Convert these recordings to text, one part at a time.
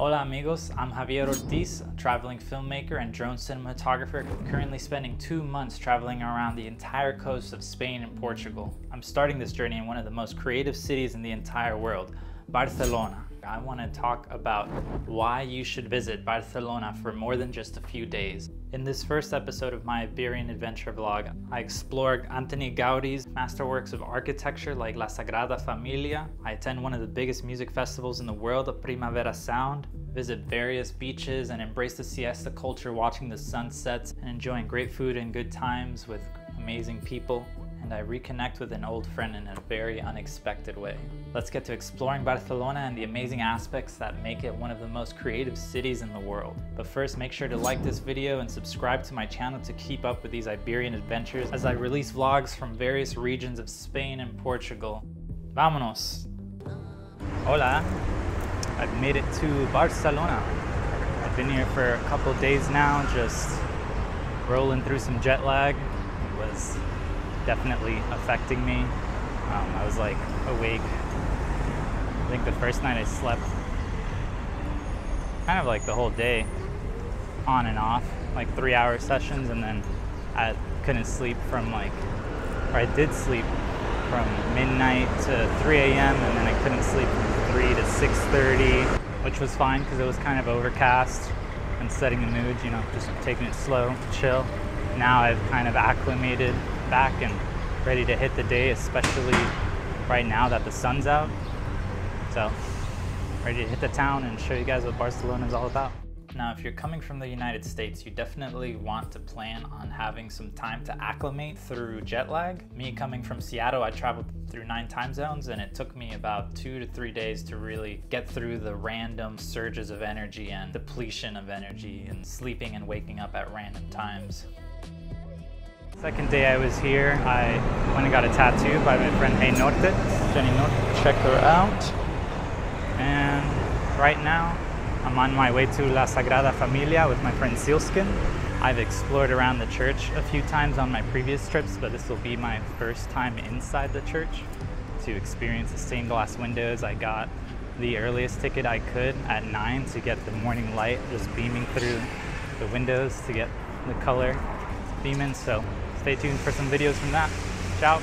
Hola amigos, I'm Javier Ortiz, a traveling filmmaker and drone cinematographer, currently spending two months traveling around the entire coast of Spain and Portugal. I'm starting this journey in one of the most creative cities in the entire world, Barcelona. I want to talk about why you should visit Barcelona for more than just a few days. In this first episode of my Iberian adventure vlog, I explore Antoni Gaudi's masterworks of architecture like La Sagrada Familia. I attend one of the biggest music festivals in the world, the Primavera Sound, visit various beaches and embrace the siesta culture watching the sunsets and enjoying great food and good times with amazing people and I reconnect with an old friend in a very unexpected way. Let's get to exploring Barcelona and the amazing aspects that make it one of the most creative cities in the world. But first, make sure to like this video and subscribe to my channel to keep up with these Iberian adventures as I release vlogs from various regions of Spain and Portugal. Vámonos! Hola! I've made it to Barcelona. I've been here for a couple days now, just rolling through some jet lag. It was definitely affecting me. Um, I was like awake. I think the first night I slept kind of like the whole day on and off, like three hour sessions, and then I couldn't sleep from like, or I did sleep from midnight to 3 a.m. and then I couldn't sleep from 3 to 6.30, which was fine because it was kind of overcast and setting the mood, you know, just taking it slow, chill. Now I've kind of acclimated back and ready to hit the day, especially right now that the sun's out. So, ready to hit the town and show you guys what Barcelona is all about. Now, if you're coming from the United States, you definitely want to plan on having some time to acclimate through jet lag. Me coming from Seattle, I traveled through nine time zones and it took me about two to three days to really get through the random surges of energy and depletion of energy and sleeping and waking up at random times. Second day I was here, I went and got a tattoo by my friend Hey Norte, Jenny Norte, check her out. And right now, I'm on my way to La Sagrada Familia with my friend Sealskin. I've explored around the church a few times on my previous trips, but this will be my first time inside the church to experience the stained glass windows. I got the earliest ticket I could at 9 to get the morning light just beaming through the windows to get the color beaming. So Stay tuned for some videos from that. Ciao.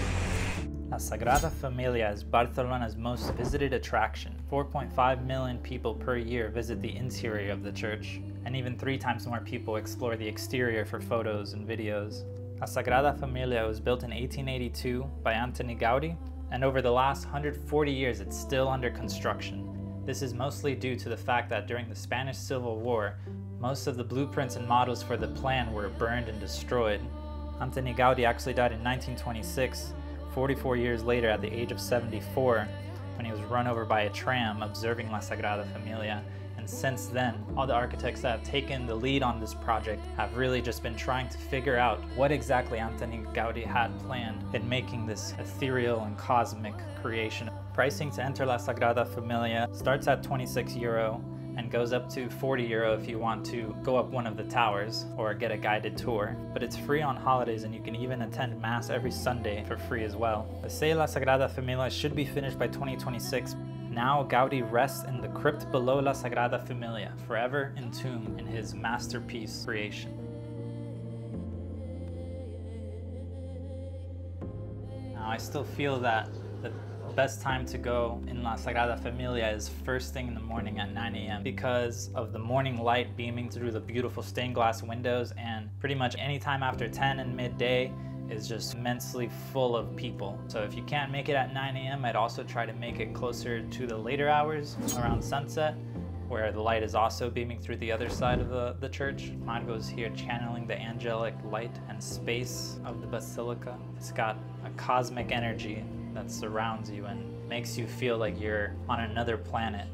La Sagrada Familia is Barcelona's most visited attraction. 4.5 million people per year visit the interior of the church, and even three times more people explore the exterior for photos and videos. La Sagrada Familia was built in 1882 by Antoni Gaudi, and over the last 140 years it's still under construction. This is mostly due to the fact that during the Spanish Civil War, most of the blueprints and models for the plan were burned and destroyed, Antoni Gaudi actually died in 1926, 44 years later at the age of 74, when he was run over by a tram observing La Sagrada Familia. And since then, all the architects that have taken the lead on this project have really just been trying to figure out what exactly Antoni Gaudi had planned in making this ethereal and cosmic creation. Pricing to enter La Sagrada Familia starts at 26 euro and goes up to 40 euro if you want to go up one of the towers or get a guided tour. But it's free on holidays and you can even attend Mass every Sunday for free as well. The Se La Sagrada Familia should be finished by 2026. Now Gaudi rests in the crypt below La Sagrada Familia, forever entombed in his masterpiece creation. Now I still feel that best time to go in La Sagrada Familia is first thing in the morning at 9 a.m. because of the morning light beaming through the beautiful stained glass windows and pretty much any time after 10 and midday is just immensely full of people. So if you can't make it at 9 a.m., I'd also try to make it closer to the later hours around sunset where the light is also beaming through the other side of the, the church. Margot is here channeling the angelic light and space of the basilica. It's got a cosmic energy that surrounds you and makes you feel like you're on another planet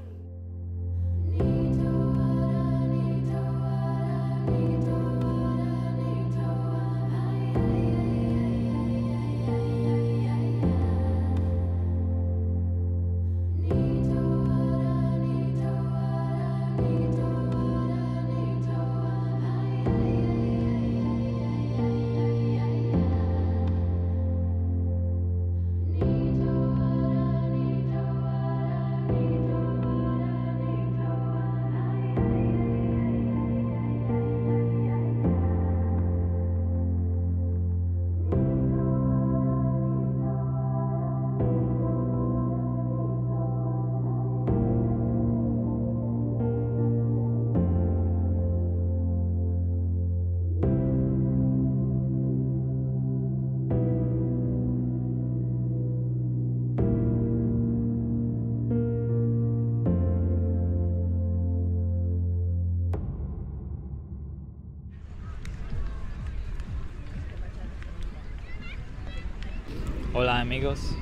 amigos.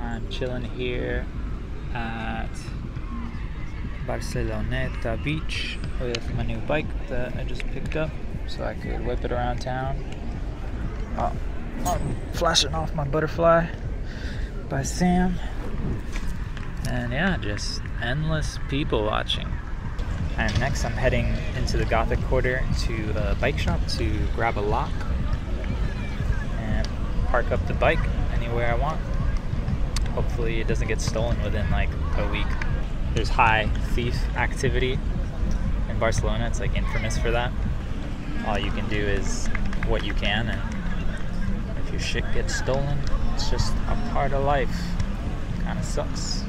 I'm chilling here at Barceloneta Beach with my new bike that I just picked up so I could whip it around town. Oh, I'm flashing off my butterfly by Sam. And yeah, just endless people watching. And next I'm heading into the Gothic Quarter to a bike shop to grab a lock and park up the bike anywhere I want. Hopefully it doesn't get stolen within like a week. There's high thief activity in Barcelona. It's like infamous for that. All you can do is what you can and if your shit gets stolen, it's just a part of life. Kinda sucks.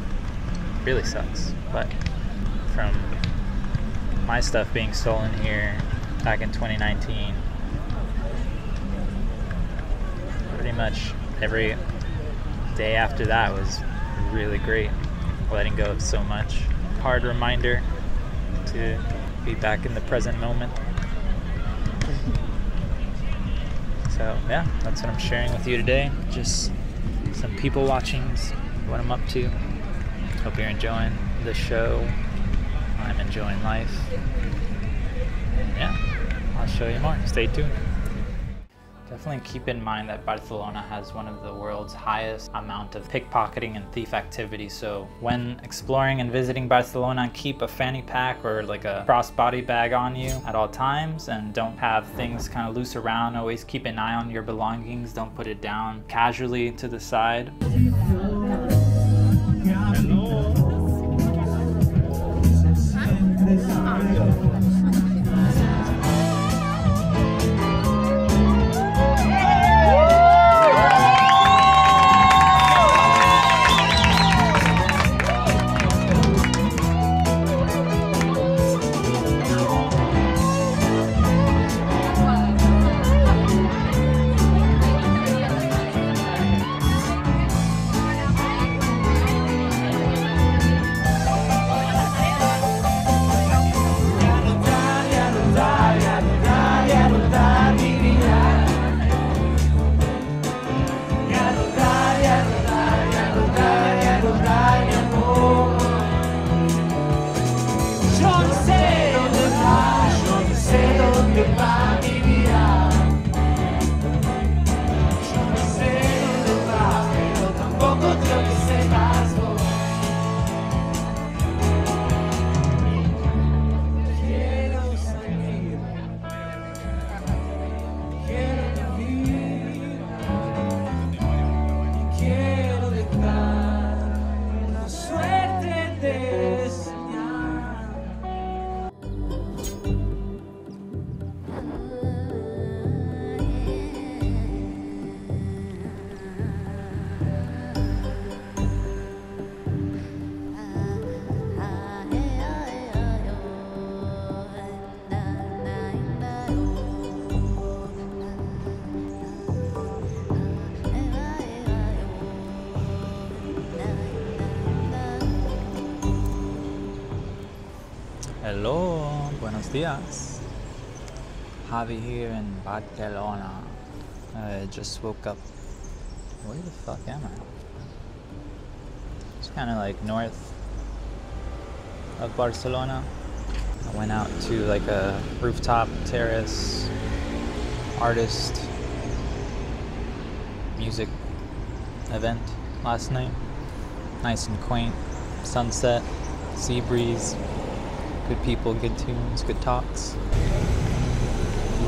Really sucks. But from my stuff being stolen here back in 2019, pretty much every day after that was really great. Letting go of so much. Hard reminder to be back in the present moment. So, yeah, that's what I'm sharing with you today. Just some people watchings, what I'm up to. Hope you're enjoying the show. I'm enjoying life. And yeah, I'll show you more. Stay tuned. Definitely keep in mind that Barcelona has one of the world's highest amount of pickpocketing and thief activity. So when exploring and visiting Barcelona, keep a fanny pack or like a crossbody bag on you at all times and don't have things kind of loose around. Always keep an eye on your belongings. Don't put it down casually to the side. Yo buenos dias. Javi here in Barcelona. I just woke up. Where the fuck am I? It's kind of like north of Barcelona. I went out to like a rooftop terrace artist music event last night. Nice and quaint. Sunset, sea breeze, good people, good tunes, good talks.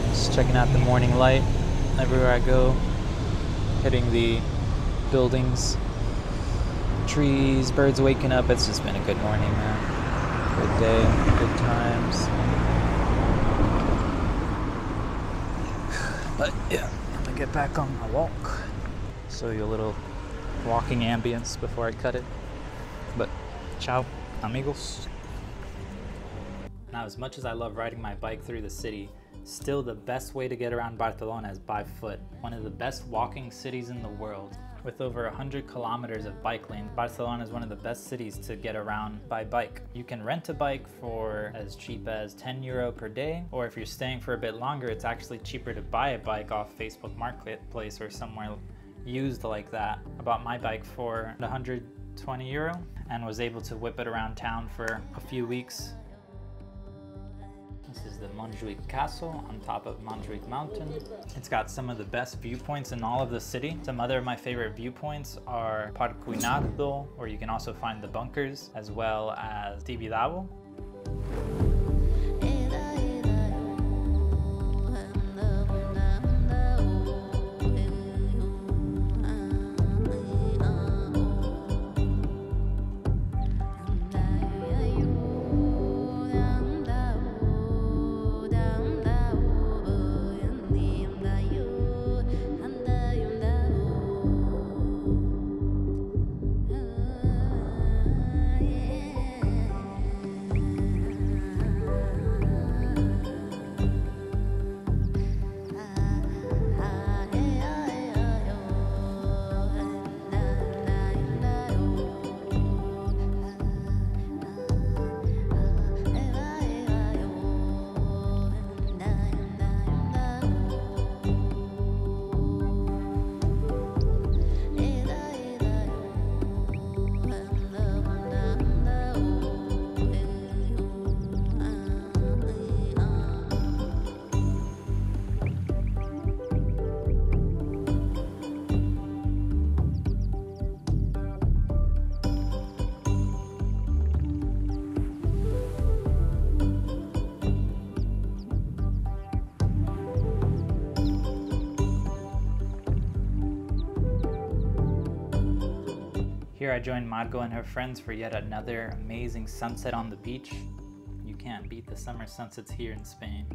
Just checking out the morning light everywhere I go, hitting the buildings, trees, birds waking up. It's just been a good morning, man. Good day, good times. But yeah, I'm gonna get back on my walk. Show you a little walking ambience before I cut it. But ciao, amigos. Now, as much as I love riding my bike through the city, still the best way to get around Barcelona is by foot, one of the best walking cities in the world. With over 100 kilometers of bike lane, Barcelona is one of the best cities to get around by bike. You can rent a bike for as cheap as 10 euro per day, or if you're staying for a bit longer, it's actually cheaper to buy a bike off Facebook Marketplace or somewhere used like that. I bought my bike for 120 euro and was able to whip it around town for a few weeks. This is the Montjuic Castle on top of Montjuic Mountain. It's got some of the best viewpoints in all of the city. Some other of my favorite viewpoints are Parque Guinardo, where you can also find the bunkers, as well as Tibidabo. Here I joined Margot and her friends for yet another amazing sunset on the beach. You can't beat the summer sunsets here in Spain.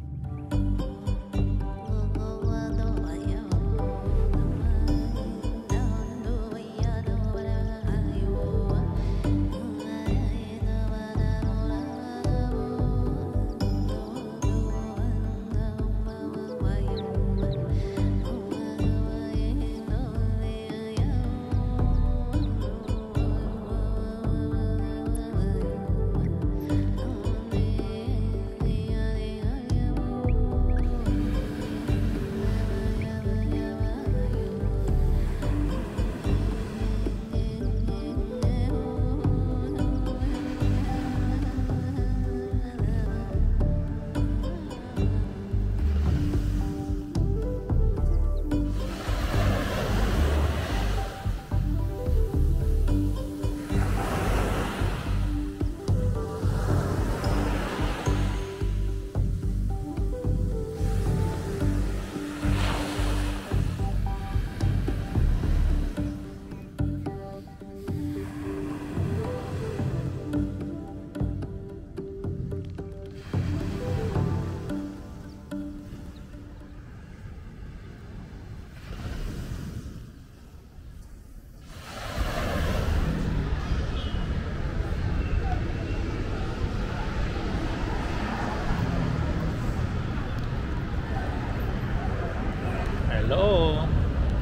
Hello.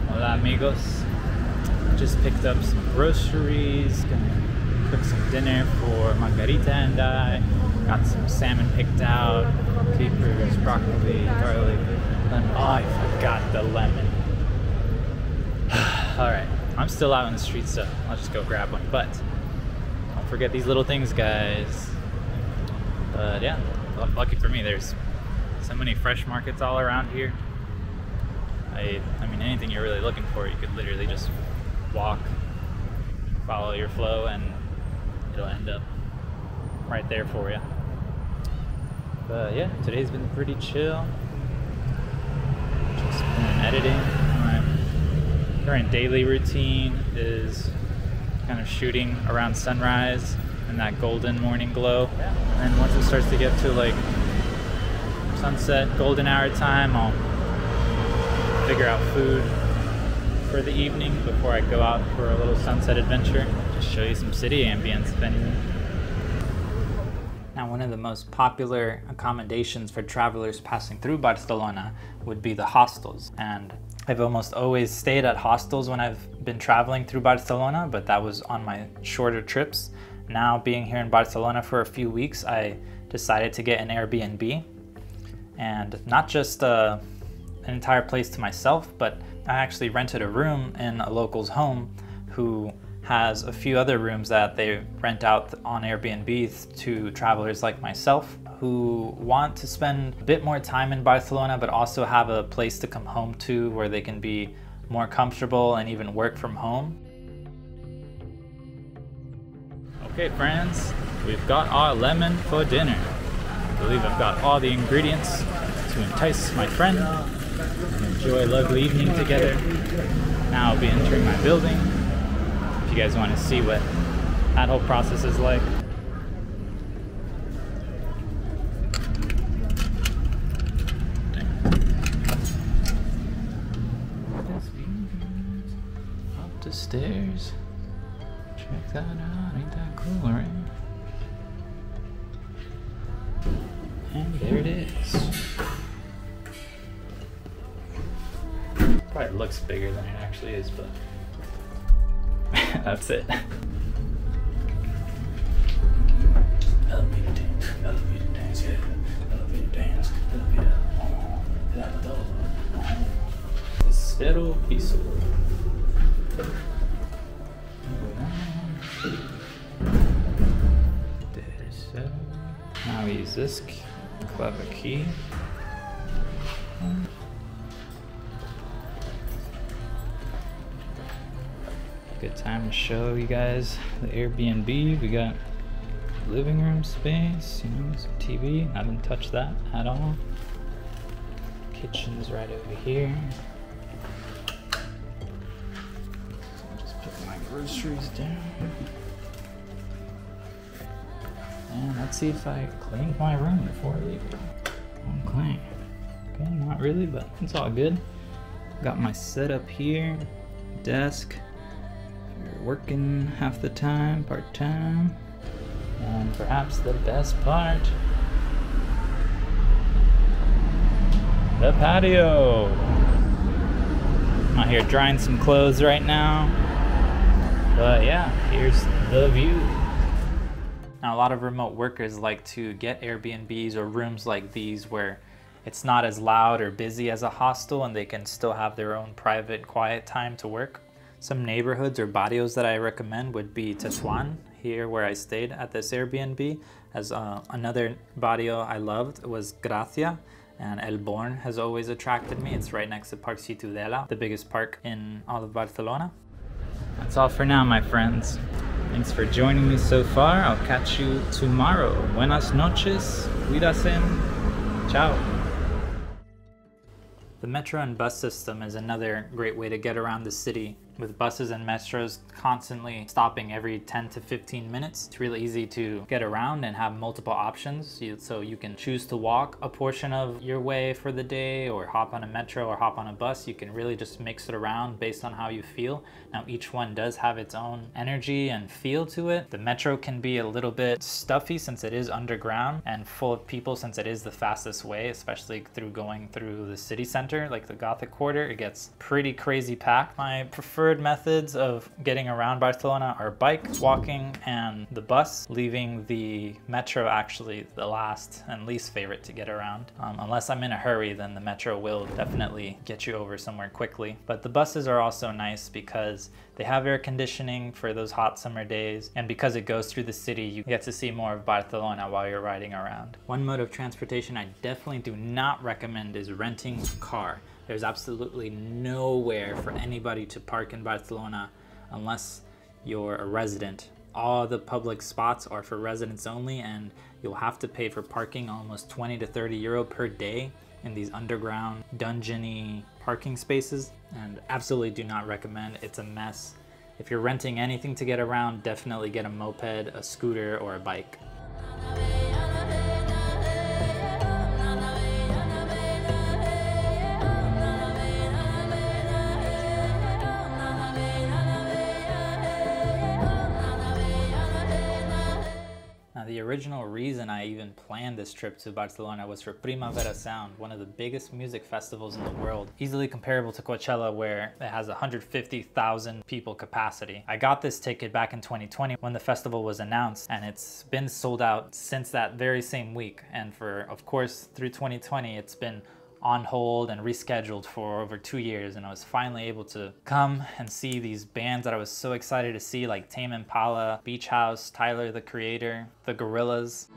Hola amigos. Just picked up some groceries, gonna cook some dinner for Margarita and I. Got some salmon picked out, capers, broccoli, garlic, lemon. Oh, I forgot the lemon. Alright, I'm still out on the street, so I'll just go grab one. But don't forget these little things, guys. But yeah, lucky for me, there's so many fresh markets all around here. I, I mean, anything you're really looking for, you could literally just walk, follow your flow, and it'll end up right there for you. But yeah, today's been pretty chill. Just been editing. My current daily routine is kind of shooting around sunrise and that golden morning glow. And once it starts to get to like sunset, golden hour time, I'll figure out food for the evening before I go out for a little sunset adventure. Just show you some city ambience if anything. Now, one of the most popular accommodations for travelers passing through Barcelona would be the hostels. And I've almost always stayed at hostels when I've been traveling through Barcelona, but that was on my shorter trips. Now, being here in Barcelona for a few weeks, I decided to get an Airbnb and not just uh, an entire place to myself, but I actually rented a room in a local's home who has a few other rooms that they rent out on Airbnb to travelers like myself who want to spend a bit more time in Barcelona but also have a place to come home to where they can be more comfortable and even work from home. Okay friends, we've got our lemon for dinner. I believe I've got all the ingredients to entice my friend enjoy a lovely evening together. Now I'll be entering my building. If you guys want to see what that whole process is like. Up the stairs. Check that out, ain't that cool, right? Bigger than it actually is, but that's it. Piso. Now we use this clever key. Good time to show you guys the Airbnb. We got living room space, you know, some TV. I Haven't touched that at all. Kitchen's right over here. Just put my groceries down. And let's see if I cleaned my room before I leave. I'm clean. Okay, not really, but it's all good. Got my setup here, desk. Working half the time, part time. And perhaps the best part the patio. I'm out here drying some clothes right now. But yeah, here's the view. Now, a lot of remote workers like to get Airbnbs or rooms like these where it's not as loud or busy as a hostel and they can still have their own private, quiet time to work. Some neighborhoods or barrios that I recommend would be Tetuan, here where I stayed at this Airbnb. As uh, another barrio I loved was Gracia, and El Born has always attracted me. It's right next to Parc Ciutadella, the biggest park in all of Barcelona. That's all for now, my friends. Thanks for joining me so far. I'll catch you tomorrow. Buenas noches. Cuídasen. Ciao. The metro and bus system is another great way to get around the city. With buses and metros constantly stopping every 10 to 15 minutes, it's really easy to get around and have multiple options. So you can choose to walk a portion of your way for the day or hop on a metro or hop on a bus. You can really just mix it around based on how you feel. Now each one does have its own energy and feel to it. The metro can be a little bit stuffy since it is underground and full of people since it is the fastest way, especially through going through the city center, like the Gothic quarter. It gets pretty crazy packed. My preferred methods of getting around Barcelona are bike, walking, and the bus, leaving the metro actually the last and least favorite to get around. Um, unless I'm in a hurry, then the metro will definitely get you over somewhere quickly. But the buses are also nice because they have air conditioning for those hot summer days, and because it goes through the city, you get to see more of Barcelona while you're riding around. One mode of transportation I definitely do not recommend is renting a car. There's absolutely nowhere for anybody to park in Barcelona unless you're a resident. All the public spots are for residents only, and you'll have to pay for parking almost 20 to 30 euro per day in these underground dungeony parking spaces and absolutely do not recommend. It's a mess. If you're renting anything to get around definitely get a moped a scooter or a bike original reason I even planned this trip to Barcelona was for Primavera Sound, one of the biggest music festivals in the world, easily comparable to Coachella, where it has 150,000 people capacity. I got this ticket back in 2020 when the festival was announced, and it's been sold out since that very same week. And for, of course, through 2020, it's been on hold and rescheduled for over two years, and I was finally able to come and see these bands that I was so excited to see, like Tame Impala, Beach House, Tyler the Creator, The Gorillaz.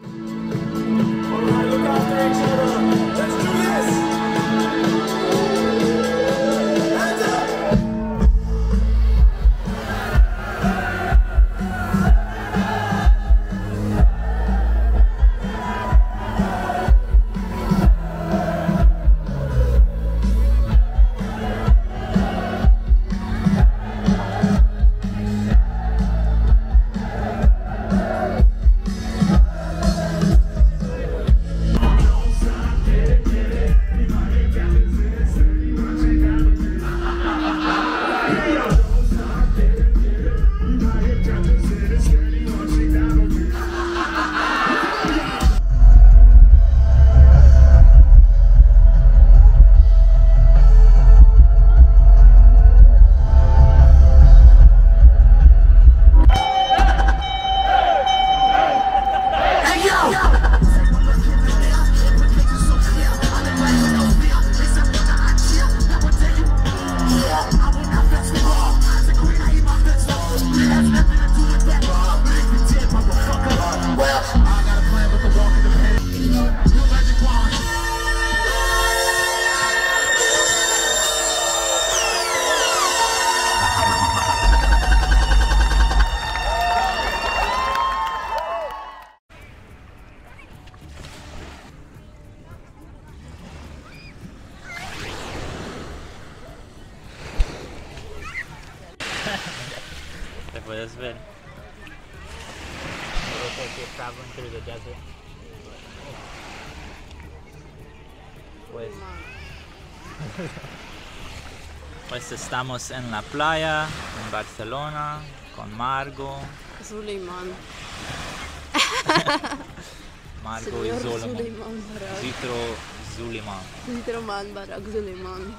Estamos en la playa en Barcelona con Margot, Suleiman. Margot y Señor Solomon. Suleiman Zitro Zuliman. Zitroman Barak Suleiman.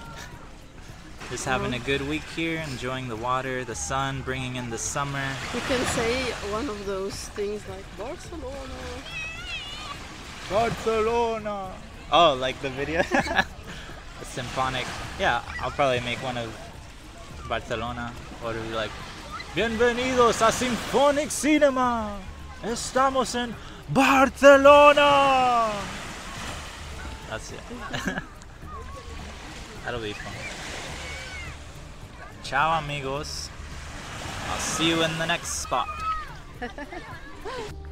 Just having a good week here, enjoying the water, the sun, bringing in the summer. You can say one of those things like Barcelona. Barcelona. Oh, like the video? a symphonic. Yeah, I'll probably make one of Barcelona. Or be like, Bienvenidos a Symphonic Cinema. Estamos en Barcelona. That's it. That'll be fun. Ciao, amigos. I'll see you in the next spot.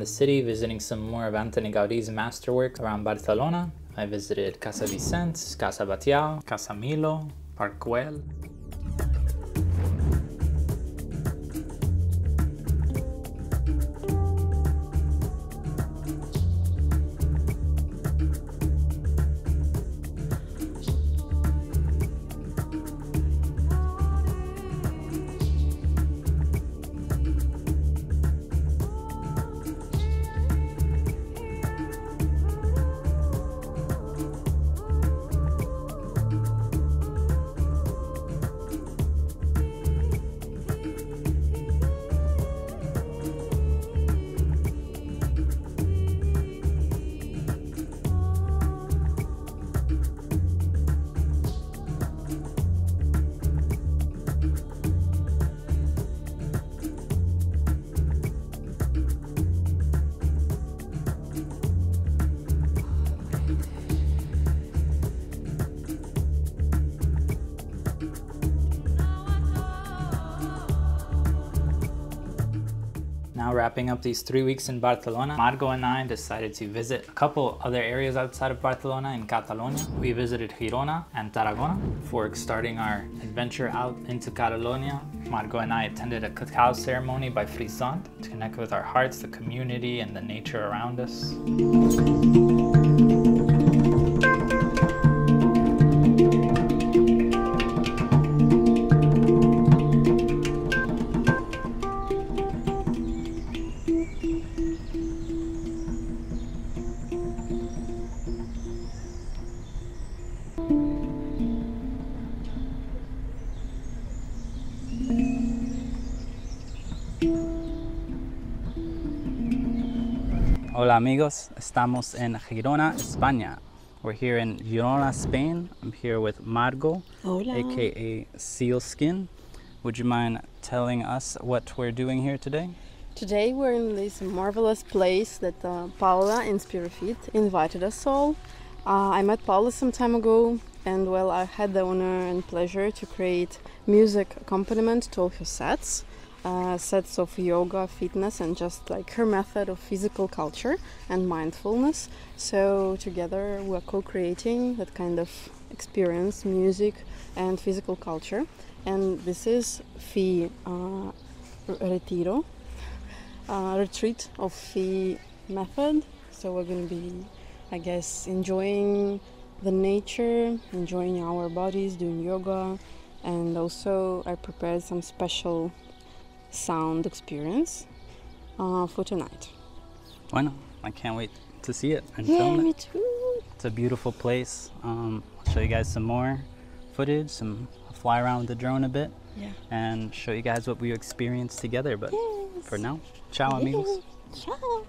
around the city visiting some more of Antoni Gaudi's masterwork around Barcelona. I visited Casa Vicens, Casa Batlló, Casa Milà, Park wrapping up these three weeks in Barcelona, Margot and I decided to visit a couple other areas outside of Barcelona in Catalonia. We visited Girona and Tarragona. Before starting our adventure out into Catalonia, Margot and I attended a cacao ceremony by Frisant to connect with our hearts, the community, and the nature around us. Hola amigos, estamos en Girona, España. We're here in Girona, Spain. I'm here with Margot, Hola. aka Sealskin. Would you mind telling us what we're doing here today? Today we're in this marvelous place that uh, Paula Inspira Fit invited us all. Uh, I met Paula some time ago, and well, I had the honor and pleasure to create music accompaniment to all her sets. Uh, sets of yoga, fitness, and just like her method of physical culture and mindfulness. So, together we're co creating that kind of experience, music and physical culture. And this is Phi uh, Retiro, uh, retreat of Phi method. So, we're going to be, I guess, enjoying the nature, enjoying our bodies, doing yoga, and also I prepared some special sound experience uh, for tonight. Why not? I can't wait to see it and film it. me too. It's a beautiful place. Um, I'll show you guys some more footage, some I'll fly around with the drone a bit, Yeah. and show you guys what we experienced together. But Yes. for now, ciao amigos. Ciao.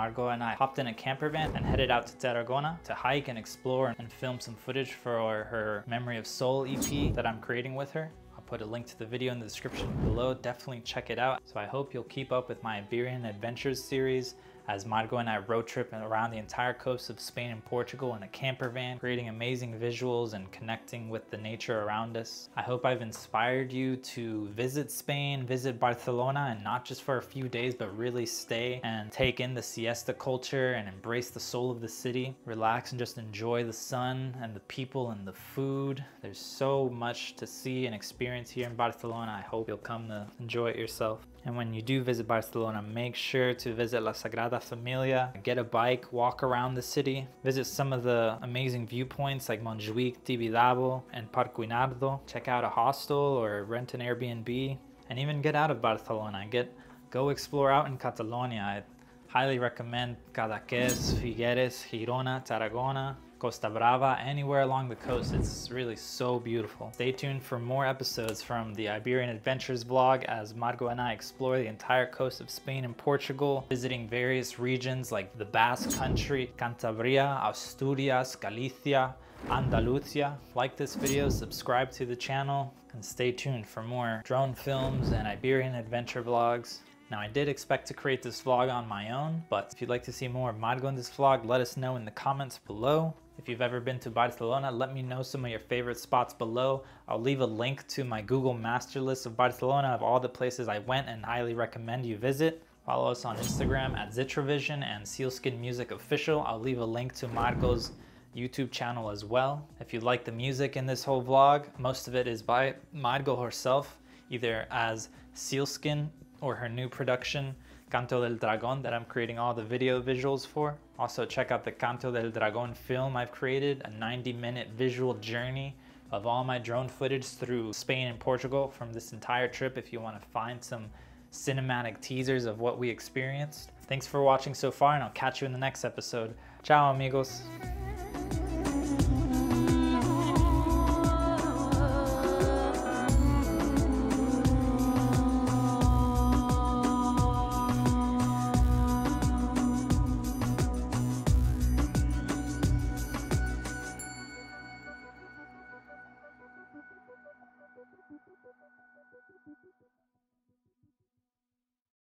Margot and I hopped in a camper van and headed out to Tarragona to hike and explore and film some footage for her Memory of Soul EP that I'm creating with her. I'll put a link to the video in the description below. Definitely check it out. So I hope you'll keep up with my Iberian Adventures series as Margot and I road trip around the entire coast of Spain and Portugal in a camper van, creating amazing visuals and connecting with the nature around us. I hope I've inspired you to visit Spain, visit Barcelona, and not just for a few days, but really stay and take in the siesta culture and embrace the soul of the city. Relax and just enjoy the sun and the people and the food. There's so much to see and experience here in Barcelona. I hope you'll come to enjoy it yourself. And when you do visit Barcelona, make sure to visit La Sagrada Familia, get a bike, walk around the city, visit some of the amazing viewpoints like Montjuic, Tibidabo, and Parc Guinardo. Check out a hostel or rent an Airbnb, and even get out of Barcelona. Get go explore out in Catalonia. I highly recommend Cadaqués, Figueres, Girona, Tarragona. Costa Brava, anywhere along the coast. It's really so beautiful. Stay tuned for more episodes from the Iberian Adventures vlog as Margot and I explore the entire coast of Spain and Portugal, visiting various regions like the Basque Country, Cantabria, Asturias, Galicia, Andalusia. Like this video, subscribe to the channel, and stay tuned for more drone films and Iberian adventure vlogs. Now I did expect to create this vlog on my own, but if you'd like to see more of this vlog, let us know in the comments below. If you've ever been to Barcelona, let me know some of your favorite spots below. I'll leave a link to my Google master list of Barcelona of all the places I went and highly recommend you visit. Follow us on Instagram at Zitrovision and Sealskin Music Official. I'll leave a link to Margot's YouTube channel as well. If you like the music in this whole vlog, most of it is by Margot herself, either as Sealskin or her new production, Canto del Dragón, that I'm creating all the video visuals for. Also check out the Canto del Dragón film I've created, a 90 minute visual journey of all my drone footage through Spain and Portugal from this entire trip if you want to find some cinematic teasers of what we experienced. Thanks for watching so far and I'll catch you in the next episode. Ciao amigos.